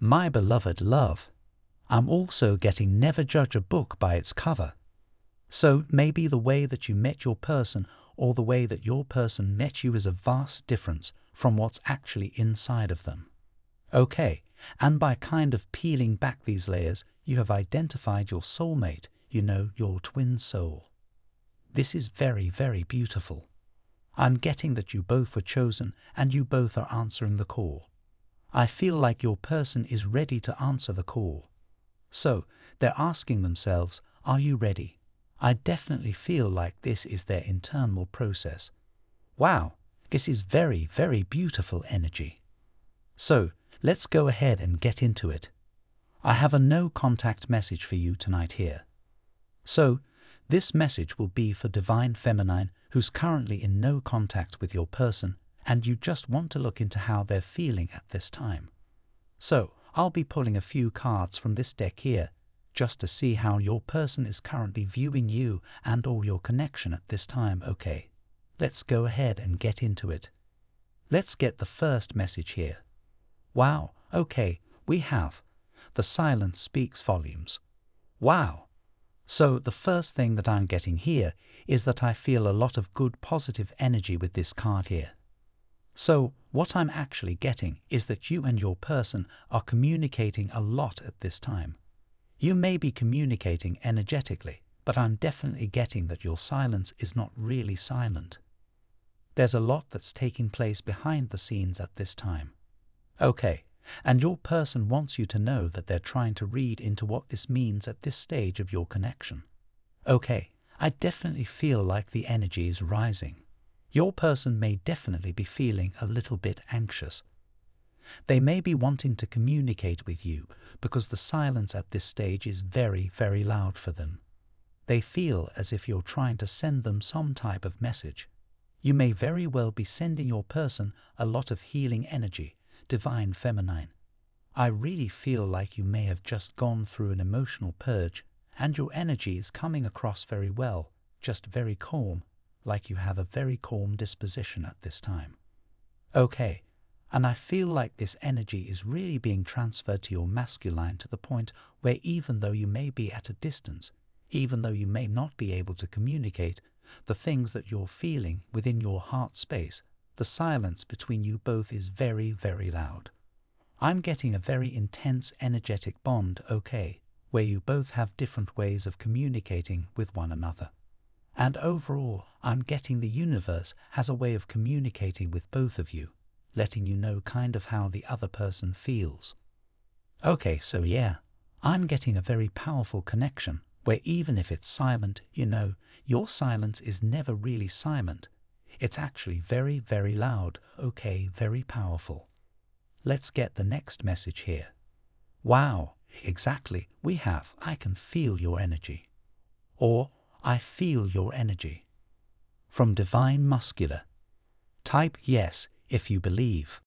My beloved love, I'm also getting never judge a book by its cover. So maybe the way that you met your person or the way that your person met you is a vast difference from what's actually inside of them. Okay, and by kind of peeling back these layers, you have identified your soulmate, you know, your twin soul. This is very, very beautiful. I'm getting that you both were chosen and you both are answering the call. I feel like your person is ready to answer the call. So, they're asking themselves, Are you ready? I definitely feel like this is their internal process. Wow, this is very, very beautiful energy. So, let's go ahead and get into it. I have a no contact message for you tonight here. So, this message will be for Divine Feminine who's currently in no contact with your person and you just want to look into how they're feeling at this time. So, I'll be pulling a few cards from this deck here just to see how your person is currently viewing you and or your connection at this time, okay? Let's go ahead and get into it. Let's get the first message here. Wow, okay, we have. The silence speaks volumes. Wow. So the first thing that I'm getting here is that I feel a lot of good positive energy with this card here. So what I'm actually getting is that you and your person are communicating a lot at this time. You may be communicating energetically, but I'm definitely getting that your silence is not really silent. There's a lot that's taking place behind the scenes at this time. Okay, and your person wants you to know that they're trying to read into what this means at this stage of your connection. Okay, I definitely feel like the energy is rising. Your person may definitely be feeling a little bit anxious. They may be wanting to communicate with you because the silence at this stage is very, very loud for them. They feel as if you're trying to send them some type of message. You may very well be sending your person a lot of healing energy, divine feminine. I really feel like you may have just gone through an emotional purge and your energy is coming across very well, just very calm, like you have a very calm disposition at this time. Okay, and I feel like this energy is really being transferred to your masculine to the point where even though you may be at a distance, even though you may not be able to communicate the things that you're feeling within your heart space, the silence between you both is very, very loud. I'm getting a very intense energetic bond, okay, where you both have different ways of communicating with one another. And overall, I'm getting the universe has a way of communicating with both of you, letting you know kind of how the other person feels. Okay, so yeah, I'm getting a very powerful connection where even if it's silent, you know, your silence is never really silent. It's actually very, very loud, okay, very powerful. Let's get the next message here. Wow, exactly, we have, I can feel your energy. Or, I feel your energy. From Divine Masculine. Type yes if you believe.